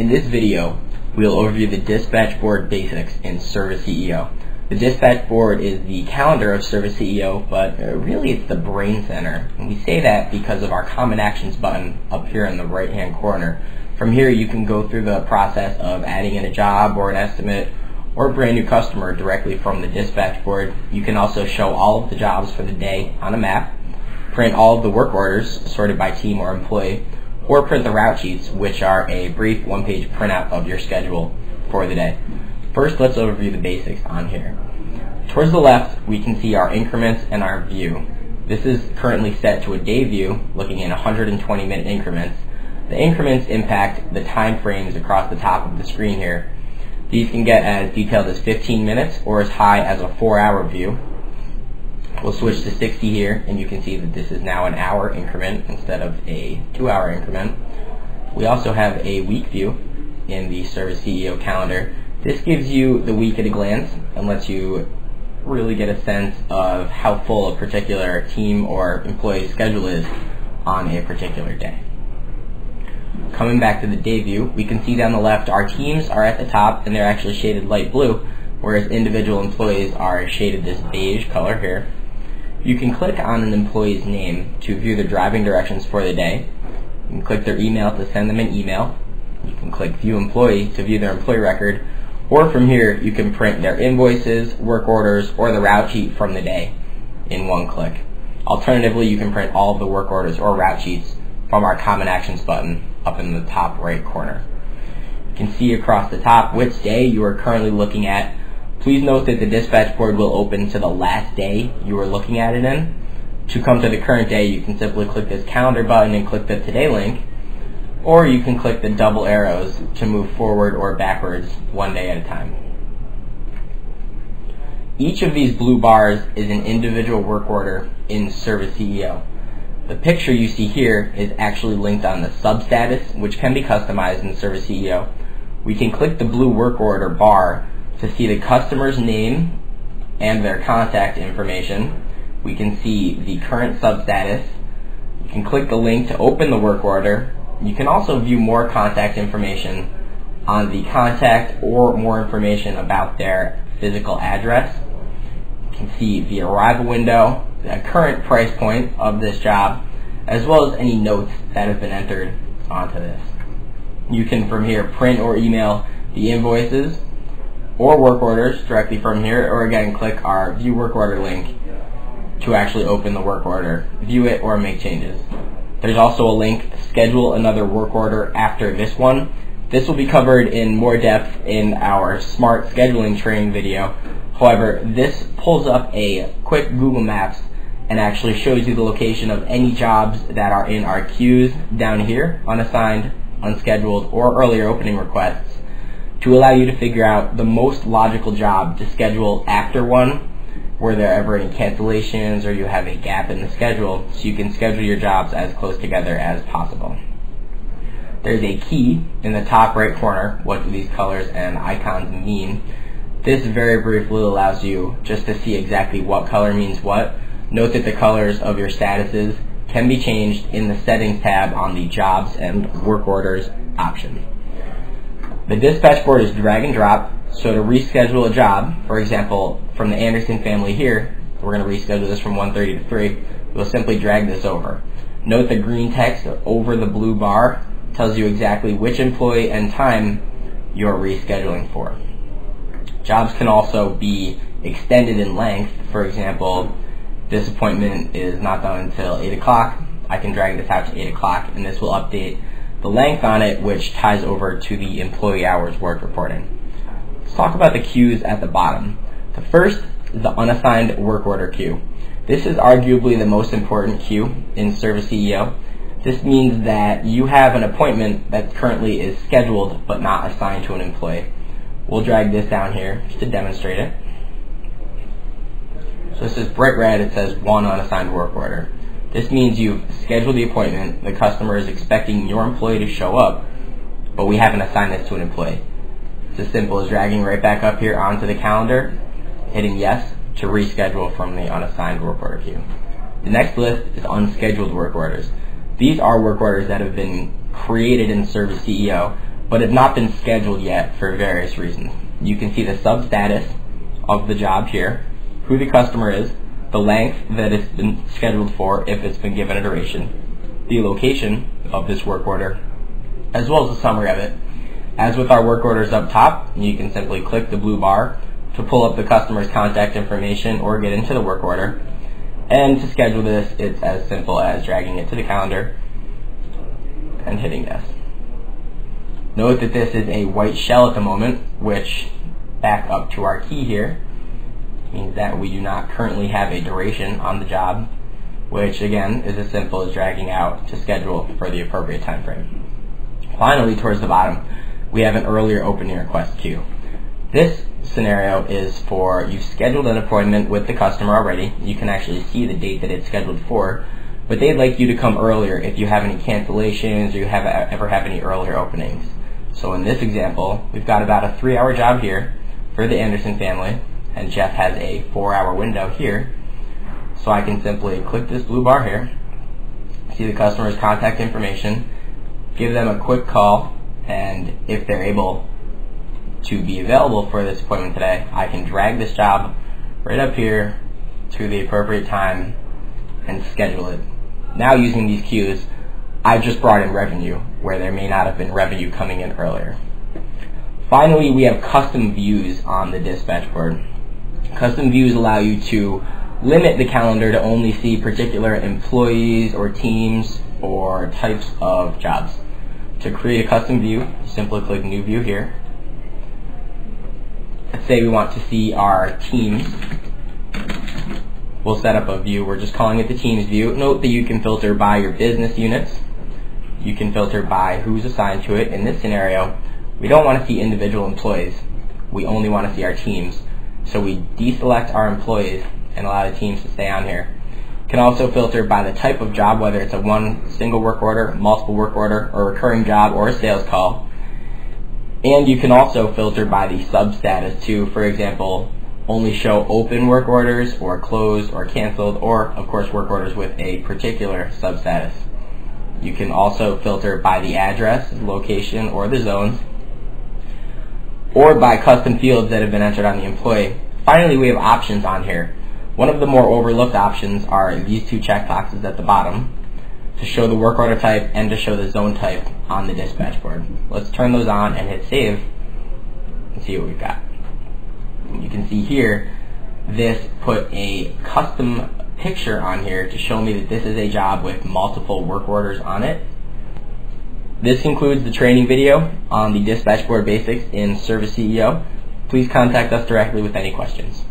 In this video, we'll overview the dispatch board basics in Service CEO. The dispatch board is the calendar of Service CEO, but uh, really it's the brain center. And we say that because of our Common Actions button up here in the right-hand corner. From here, you can go through the process of adding in a job or an estimate or a brand new customer directly from the dispatch board. You can also show all of the jobs for the day on a map, print all of the work orders sorted by team or employee, or print the route sheets, which are a brief one-page printout of your schedule for the day. First, let's overview the basics on here. Towards the left, we can see our increments and our view. This is currently set to a day view, looking in 120 minute increments. The increments impact the time frames across the top of the screen here. These can get as detailed as 15 minutes or as high as a 4 hour view. We'll switch to 60 here, and you can see that this is now an hour increment instead of a two hour increment. We also have a week view in the Service CEO calendar. This gives you the week at a glance and lets you really get a sense of how full a particular team or employee schedule is on a particular day. Coming back to the day view, we can see down the left our teams are at the top and they're actually shaded light blue, whereas individual employees are shaded this beige color here. You can click on an employee's name to view their driving directions for the day. You can click their email to send them an email. You can click View Employee to view their employee record. Or from here, you can print their invoices, work orders, or the route sheet from the day in one click. Alternatively, you can print all of the work orders or route sheets from our Common Actions button up in the top right corner. You can see across the top which day you are currently looking at Please note that the dispatch board will open to the last day you are looking at it in. To come to the current day, you can simply click this calendar button and click the today link, or you can click the double arrows to move forward or backwards one day at a time. Each of these blue bars is an individual work order in Service CEO. The picture you see here is actually linked on the sub status, which can be customized in Service CEO. We can click the blue work order bar to see the customer's name and their contact information. We can see the current substatus. You can click the link to open the work order. You can also view more contact information on the contact or more information about their physical address. You can see the arrival window, the current price point of this job, as well as any notes that have been entered onto this. You can from here print or email the invoices or work orders directly from here, or again, click our view work order link to actually open the work order, view it, or make changes. There's also a link, schedule another work order after this one. This will be covered in more depth in our smart scheduling training video. However, this pulls up a quick Google Maps and actually shows you the location of any jobs that are in our queues down here, unassigned, unscheduled, or earlier opening requests to allow you to figure out the most logical job to schedule after one were there ever any cancellations or you have a gap in the schedule so you can schedule your jobs as close together as possible. There's a key in the top right corner. What do these colors and icons mean? This very briefly allows you just to see exactly what color means what. Note that the colors of your statuses can be changed in the settings tab on the jobs and work orders option. The dispatch board is drag and drop, so to reschedule a job, for example, from the Anderson family here, we're going to reschedule this from 1.30 to 3, we'll simply drag this over. Note the green text over the blue bar tells you exactly which employee and time you're rescheduling for. Jobs can also be extended in length. For example, this appointment is not done until 8 o'clock. I can drag this out to 8 o'clock, and this will update the length on it, which ties over to the employee hours worked reporting. Let's talk about the queues at the bottom. The first is the unassigned work order queue. This is arguably the most important queue in Service CEO. This means that you have an appointment that currently is scheduled but not assigned to an employee. We'll drag this down here just to demonstrate it. So this is bright red, it says one unassigned work order. This means you've scheduled the appointment, the customer is expecting your employee to show up, but we haven't assigned this to an employee. It's as simple as dragging right back up here onto the calendar, hitting yes to reschedule from the unassigned work order queue. The next list is unscheduled work orders. These are work orders that have been created in Service CEO, but have not been scheduled yet for various reasons. You can see the sub status of the job here, who the customer is, the length that it's been scheduled for if it's been given a duration, the location of this work order, as well as a summary of it. As with our work orders up top, you can simply click the blue bar to pull up the customer's contact information or get into the work order. And to schedule this, it's as simple as dragging it to the calendar and hitting this. Note that this is a white shell at the moment, which back up to our key here means that we do not currently have a duration on the job, which again is as simple as dragging out to schedule for the appropriate time frame. Finally, towards the bottom, we have an earlier opening request queue. This scenario is for you've scheduled an appointment with the customer already. You can actually see the date that it's scheduled for, but they'd like you to come earlier if you have any cancellations or you have ever have any earlier openings. So in this example, we've got about a three-hour job here for the Anderson family, and Jeff has a four-hour window here. So I can simply click this blue bar here, see the customer's contact information, give them a quick call, and if they're able to be available for this appointment today, I can drag this job right up here to the appropriate time and schedule it. Now using these queues, I've just brought in revenue where there may not have been revenue coming in earlier. Finally, we have custom views on the dispatch board. Custom views allow you to limit the calendar to only see particular employees or teams or types of jobs. To create a custom view, simply click New View here. Let's say we want to see our teams. We'll set up a view. We're just calling it the Teams view. Note that you can filter by your business units. You can filter by who's assigned to it. In this scenario, we don't want to see individual employees. We only want to see our teams. So we deselect our employees and allow the teams to stay on here. Can also filter by the type of job, whether it's a one single work order, multiple work order, or recurring job, or a sales call. And you can also filter by the sub status too. For example, only show open work orders, or closed, or canceled, or of course work orders with a particular sub status. You can also filter by the address, location, or the zones or by custom fields that have been entered on the employee. Finally, we have options on here. One of the more overlooked options are these two checkboxes at the bottom to show the work order type and to show the zone type on the dispatch board. Let's turn those on and hit save and see what we've got. You can see here, this put a custom picture on here to show me that this is a job with multiple work orders on it this concludes the training video on the dispatch board basics in Service CEO. Please contact us directly with any questions.